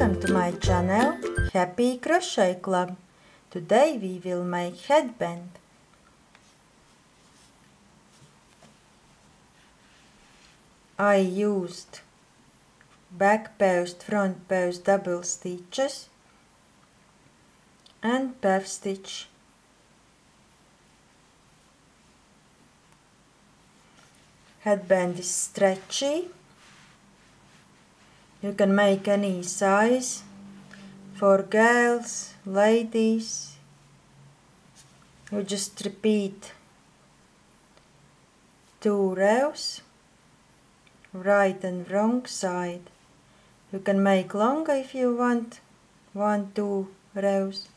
welcome to my channel Happy Crochet Club. Today we will make headband. I used back post, front post double stitches and puff stitch. Headband is stretchy you can make any size for girls, ladies. You just repeat two rows, right and wrong side. You can make longer if you want, one, two rows.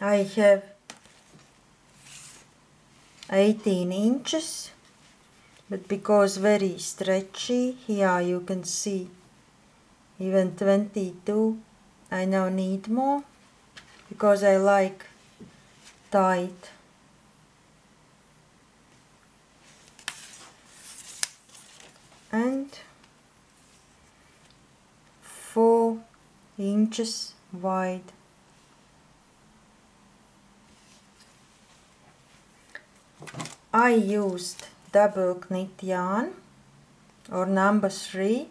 I have 18 inches but because very stretchy here you can see. Even 22 I now need more because I like tight. And 4 inches wide. I used double knit yarn or number 3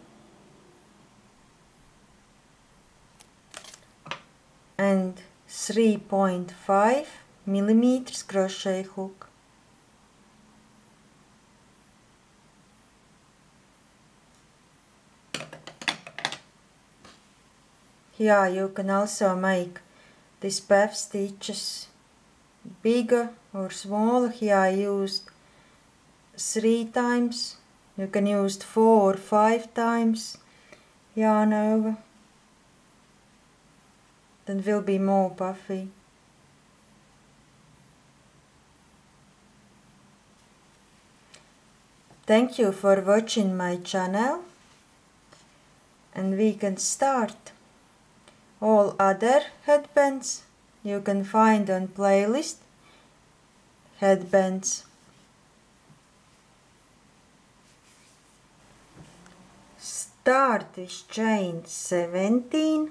and 3.5 millimeters crochet hook. Here you can also make these puff stitches bigger or smaller. Here I used three times. You can use four or five times yarn over. Then will be more puffy. Thank you for watching my channel and we can start. All other headbands you can find on playlist headbands. Start is chain 17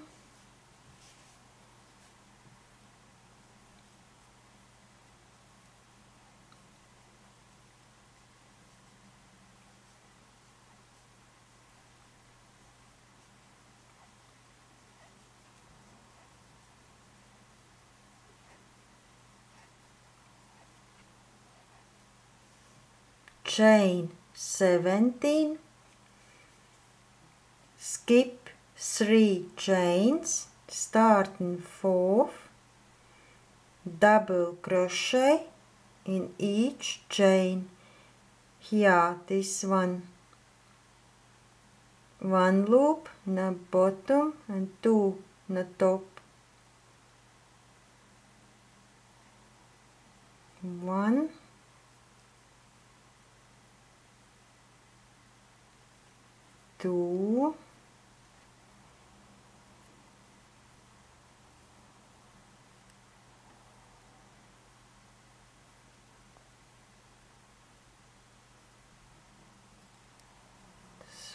chain 17 skip three chains starting fourth. Double crochet in each chain. Here this one. One loop in the bottom and two in the top. One. Two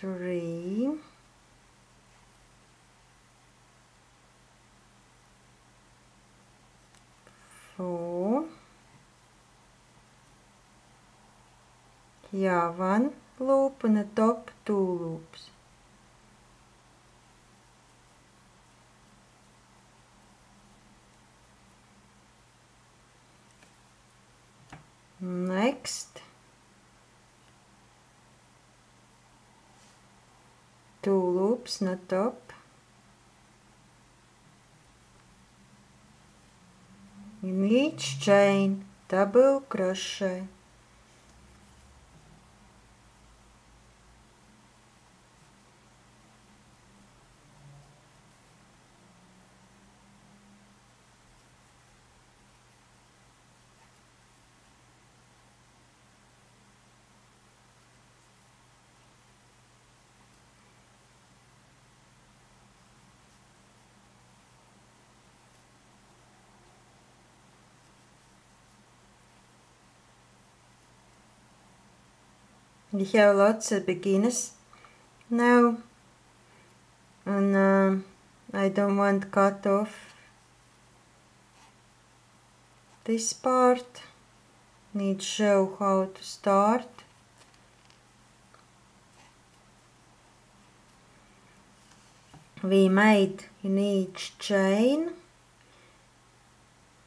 three, four, here one loop and the top two loops. Next two loops on top. In each chain double crochet We have lots of beginners. Now and uh, I don't want cut off this part. Need show how to start. We made in each chain.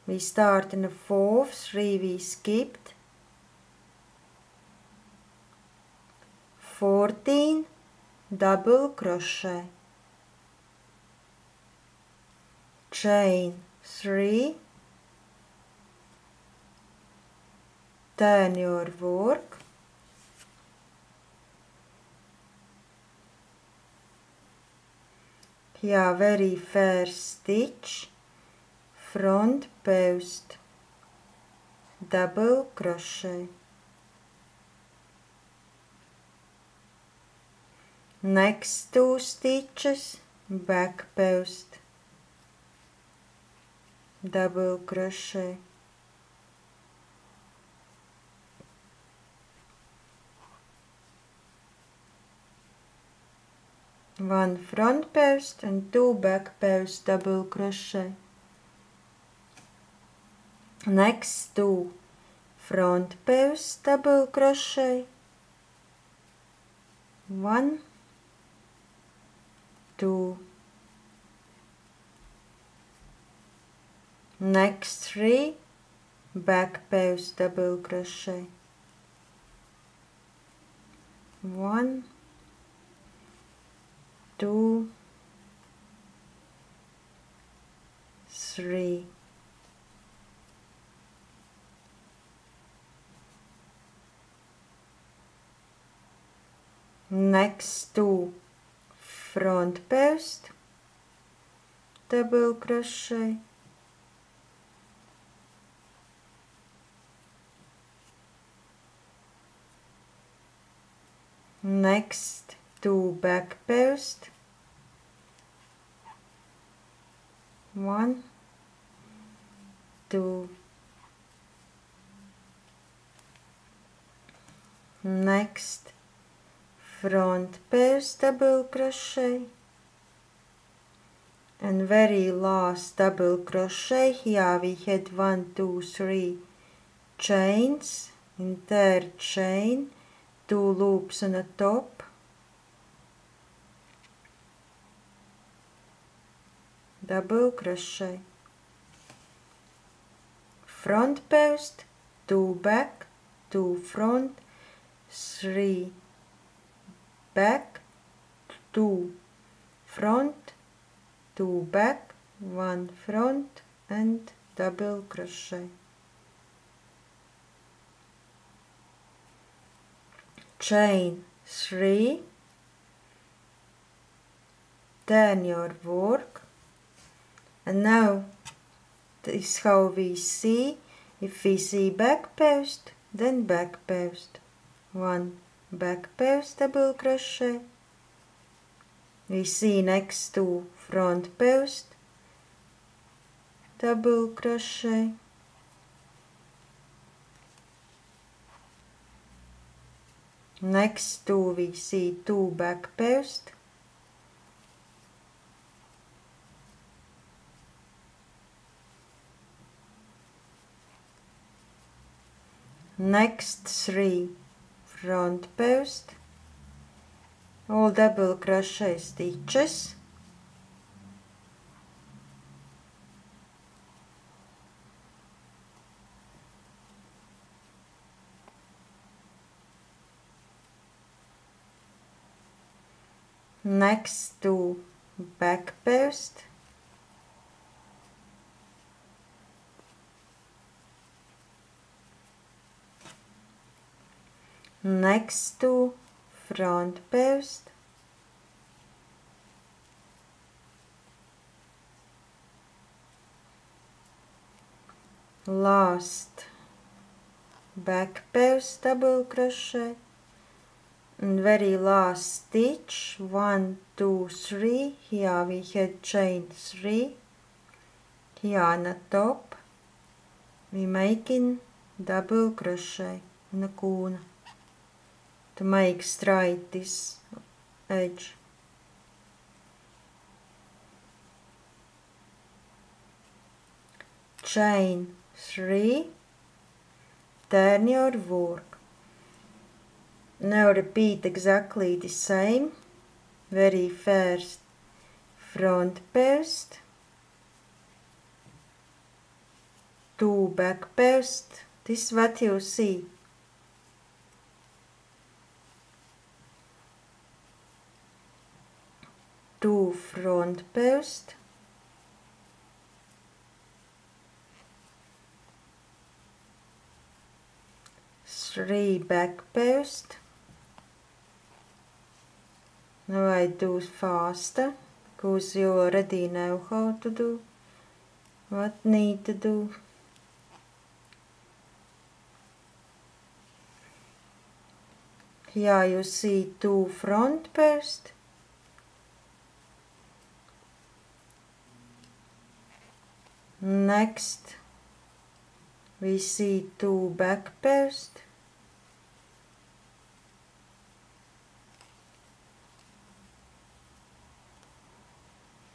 We start in the fourth three we skipped 14 double crochet. Chain 3 turn your work. Here very first stitch. Front post. Double crochet next two stitches back post double crochet one front post and two back post double crochet next two front post double crochet one next three back post double crochet. One two three. Next two front post double crochet next two back post one two. Next front post double crochet and very last double crochet here we had one two three chains in third chain two loops on the top. Double crochet front post two back two front three back two front two back one front and double crochet. Chain three. Turn your work. And now this is how we see. If we see back post then back post. One back double crochet we see next to front post double crochet next to we see two back post next three front post all double crochet stitches next to back post next to front post. Last back post double crochet. And very last stitch. One two three. Here we had chain three. Here on the top. We making double crochet. In the corner to make straight this edge. Chain 3, turn your work. Now repeat exactly the same. Very first front post, two back post. This is what you see. Two front post. Three back post. Now I do faster because you already know how to do what need to do. Here you see two front post. Next. We see two back post.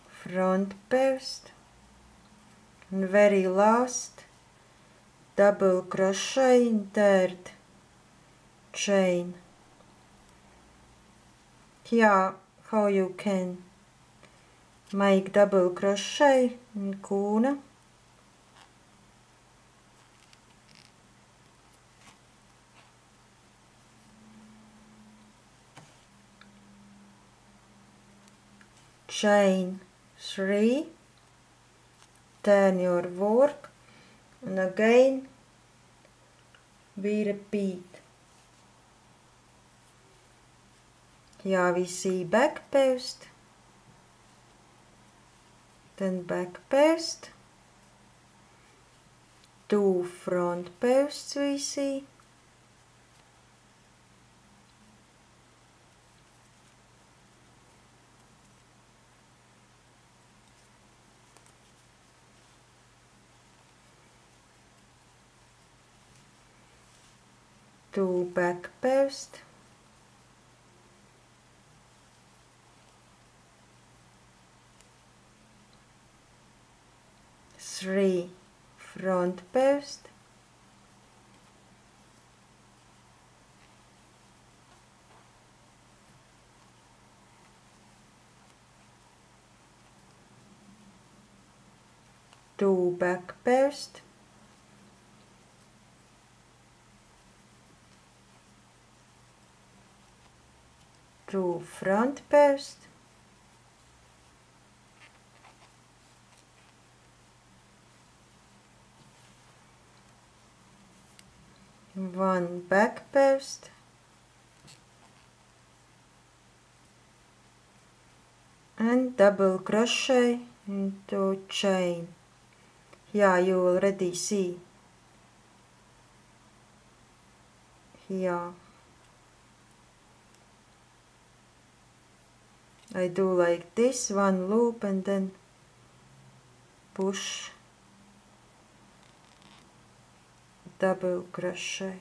Front post and very last. Double crochet in third chain. Here how you can make double crochet in corner chain 3 turn your work and again we repeat. Here we see back post then back post two front posts we see two back post three front post two back post two front post. One back post. And double crochet into chain. Here you already see. Here I do like this one loop and then push. Double crochet.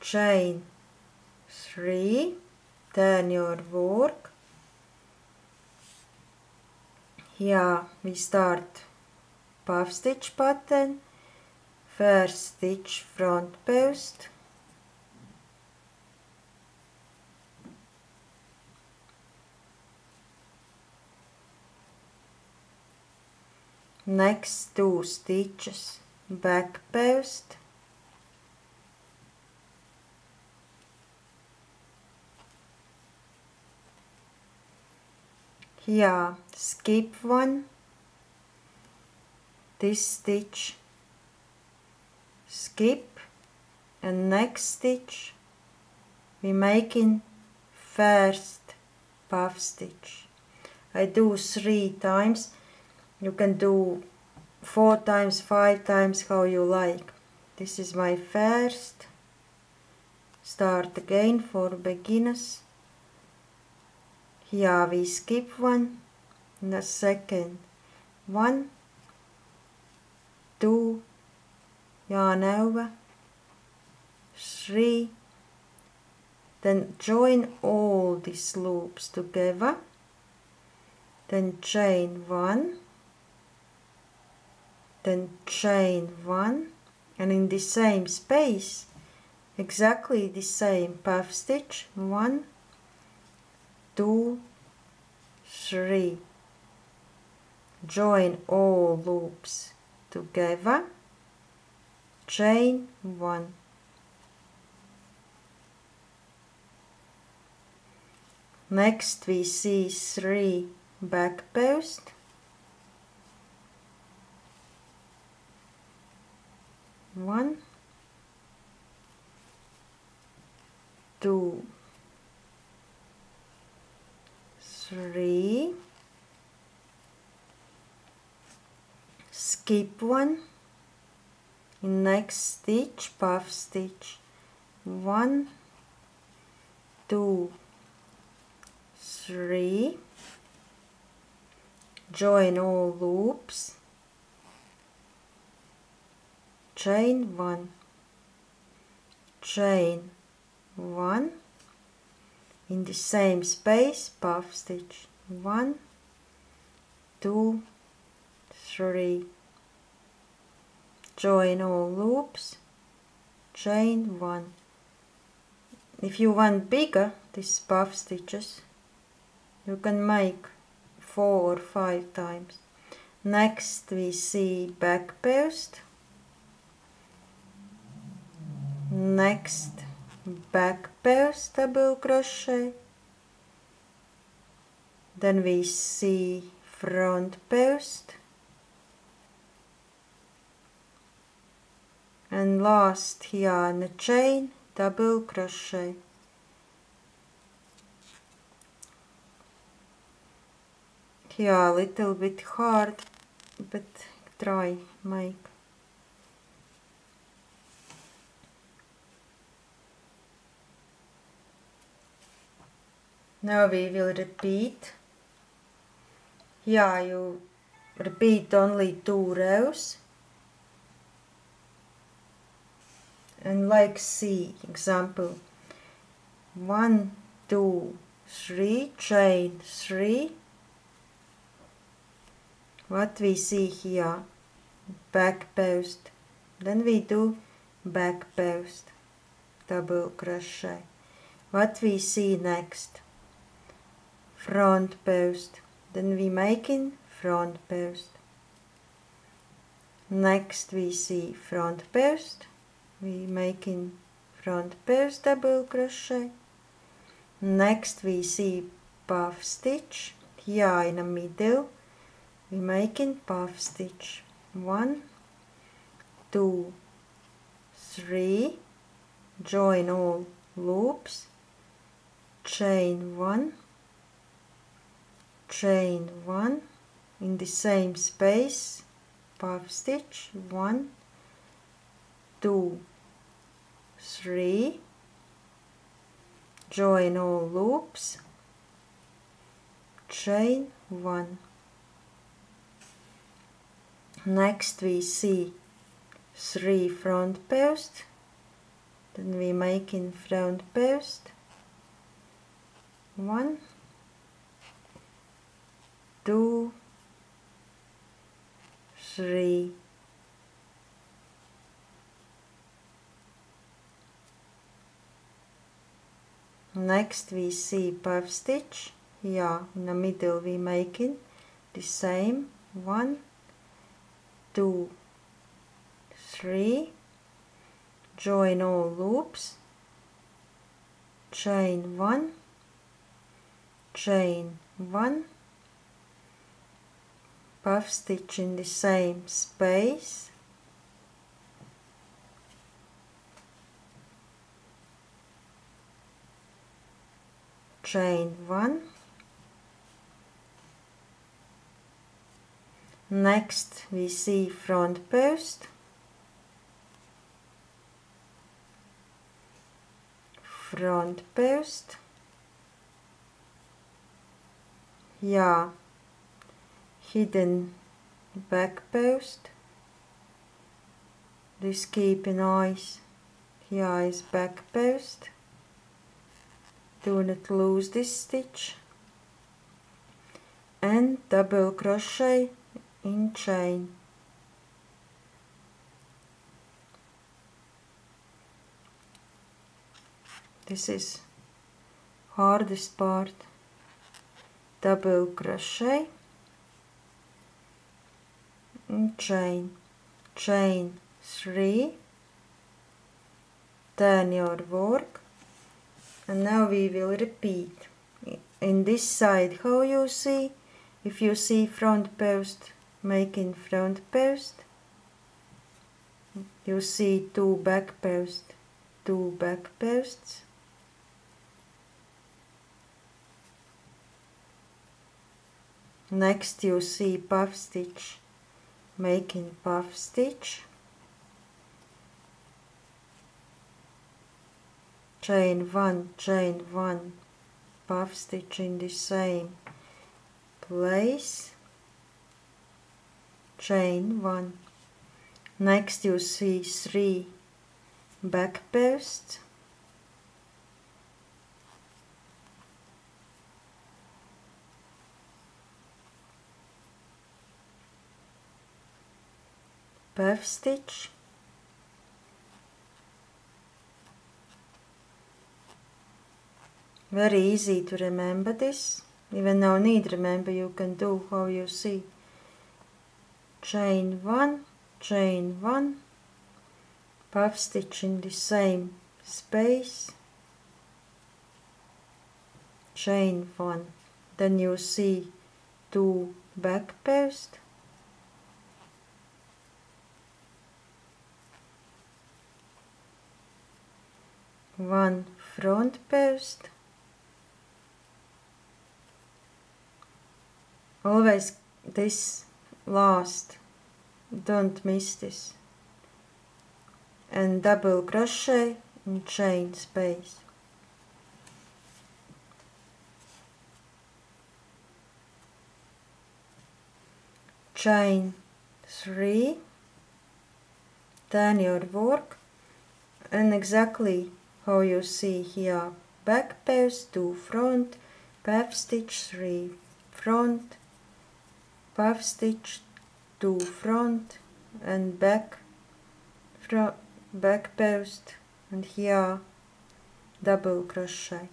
Chain 3 turn your work here we start puff stitch pattern first stitch front post. Next two stitches back post here skip one. This stitch skip and next stitch we making first puff stitch I do three times. You can do four times five times how you like. This is my first. Start again for beginners here we skip one. In the second. One. Two. Yarn over three. Then join all these loops together. Then chain one. Then chain one. And in the same space exactly the same puff stitch one two three. Join all loops together. Chain one. Next we see three back post one. Two three. Skip one. In next stitch puff stitch. One. Two. Three. Join all loops. Chain one. Chain one in the same space puff stitch one two three. Join all loops chain one. If you want bigger these puff stitches you can make four or five times. Next we see back post next back post double crochet then we see front post and last here on the chain double crochet. Here a little bit hard but try make Now we will repeat. Here you repeat only two rows. And like C example. One, two, three, chain three. What we see here, back post. Then we do back post, double crochet. What we see next? Front post then we making front post next we see front post we making front post double crochet next we see puff stitch here in the middle we making puff stitch one two three. Join all loops. Chain one chain one in the same space puff stitch one two three join all loops chain one. Next we see three front post then we make in front post one two, three, next we see puff stitch. Here in the middle we making the same. One two three. Join all loops. Chain one. Chain one puff stitch in the same space. Chain one. Next we see front post. Front post. Yeah hidden back post this keeping eyes here is back post do not lose this stitch. And double crochet in chain. This is hardest part. Double crochet chain chain 3 turn your work and now we will repeat. In this side how you see? If you see front post making front post. You see two back post two back posts. Next you see puff stitch making puff stitch. Chain one chain one puff stitch in the same place. Chain one. Next you see three back posts puff stitch. Very easy to remember this. Even no need remember you can do how you see. Chain one chain one. Puff stitch in the same space. Chain one. Then you see two back post one front post always this last don't miss this. And double crochet and chain space. Chain 3 turn your work and exactly how you see here back post to front puff stitch 3 front puff stitch to front and back back post and here double crochet.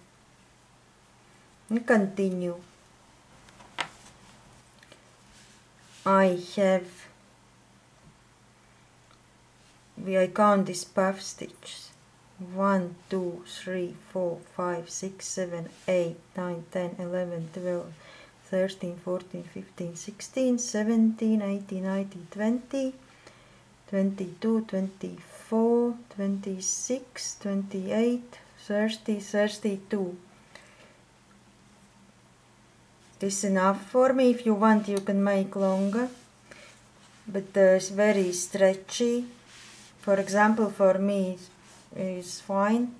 And continue. I have we I count these puff stitches 1 2 3 4 5 6 7 8 9 10 11 12 13 14 15 16 17 18 19 20 22 24 26 28 30 32 this is enough for me. If you want you can make longer but uh, it's very stretchy. For example for me is fine.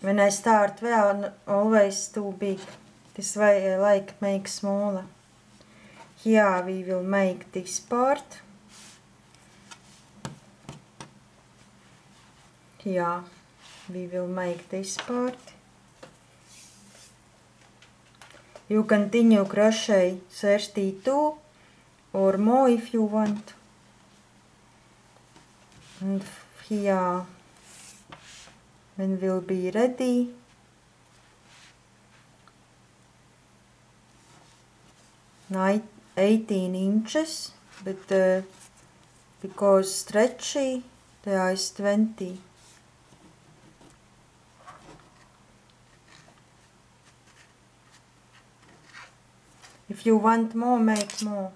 When I start well always too big this way I like make smaller. Here we will make this part. Here we will make this part. You continue crochet 32 or more if you want. And here when we'll be ready. Nine, 18 inches but uh, because stretchy there is 20 if you want more make more.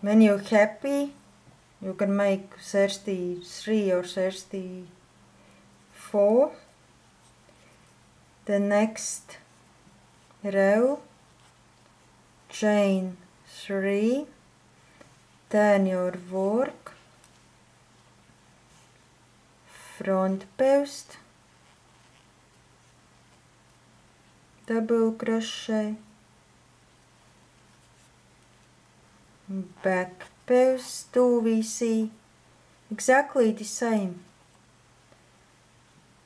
When you're happy you can make 33 or 34 the next row chain 3 turn your work. Front post. Double crochet. Back post 2 VC exactly the same.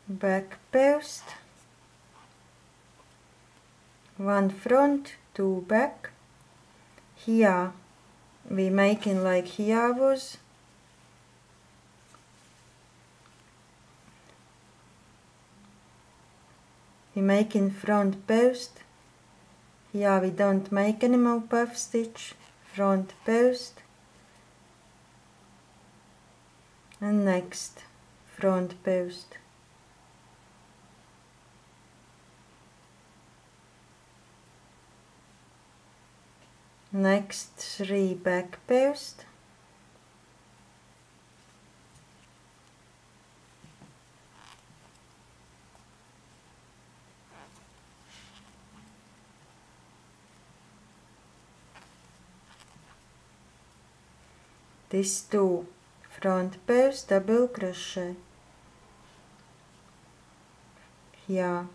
Back post. One front two back. Here we making like here was. We making front post. Here we don't make any more puff stitch. Front post and next front post. Next three back post. This two front post double crochet here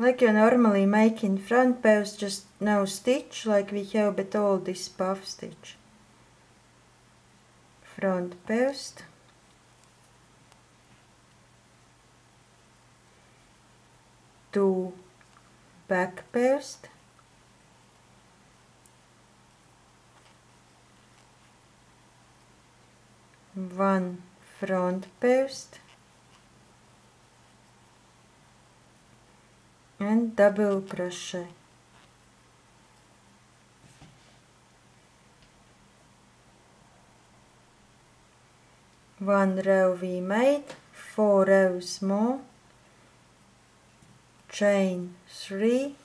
like you normally make in front post just no stitch like we have but all this puff stitch. Front post two back post one front post. And double crochet. One row we made four rows more chain three.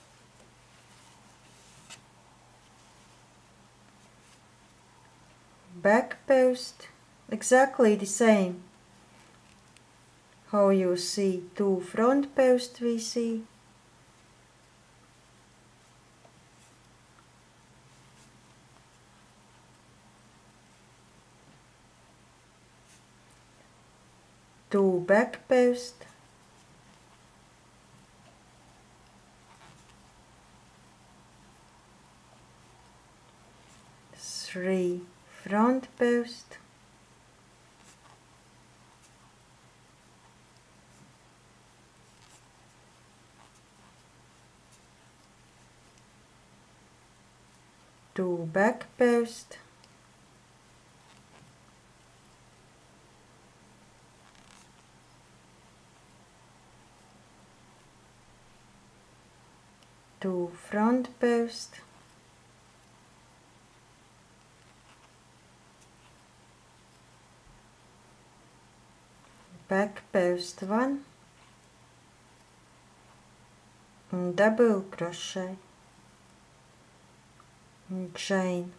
Back post exactly the same. How you see two front post we see. Two back post three front post two back post two front post back post one double crochet chain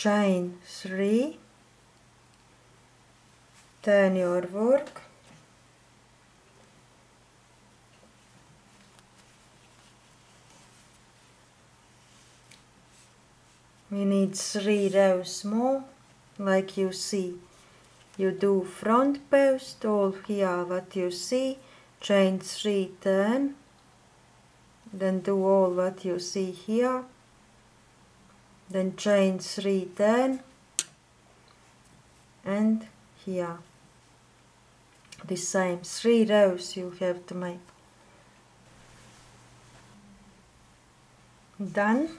chain three. Turn your work we need three rows more like you see. You do front post all here what you see. Chain three turn. Then do all what you see here. Then chain three turn. And here. The same three rows you have to make. Done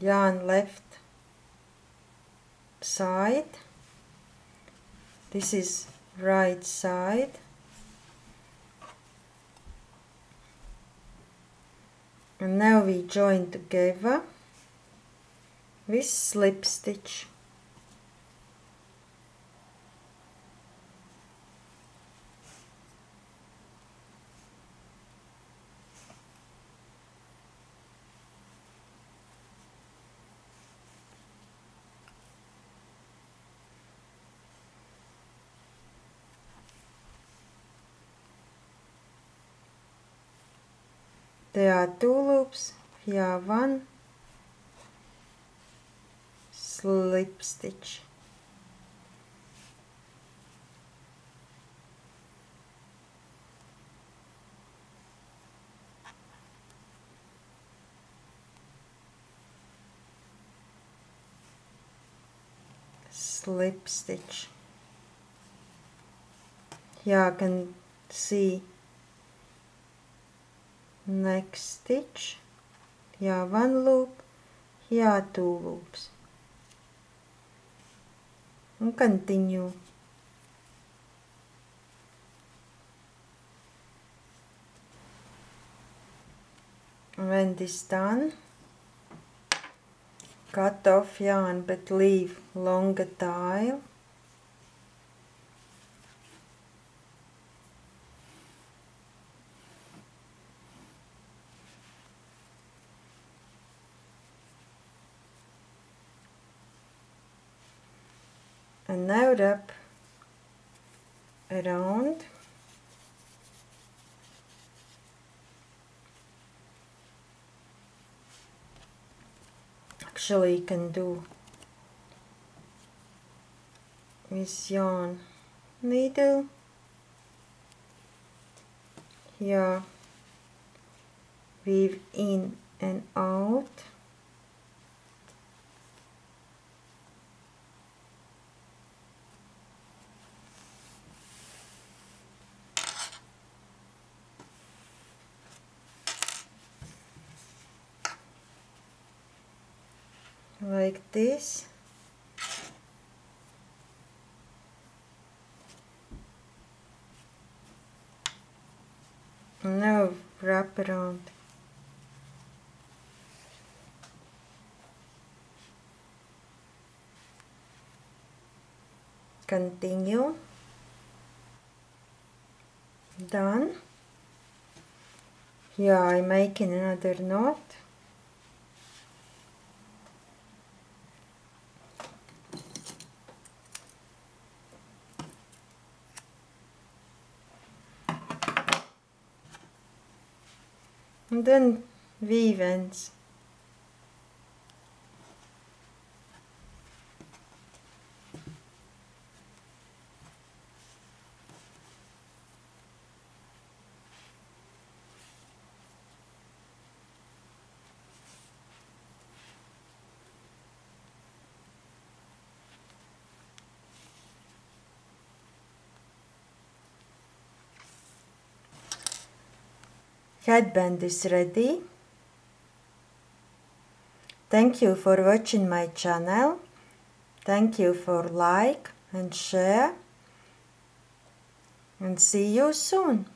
yarn left side. This is right side. And now we join together. With slip stitch there are two loops here one slip stitch slip stitch here I can see next stitch. Here one loop. Here two loops. And continue. When this done. Cut off yarn but leave longer tail and now wrap around. Actually you can do with yarn needle here weave in and out like this. Now wrap around. Continue. Done. Here I'm making another knot and then weave ends headband is ready. Thank you for watching my channel. Thank you for like and share and see you soon.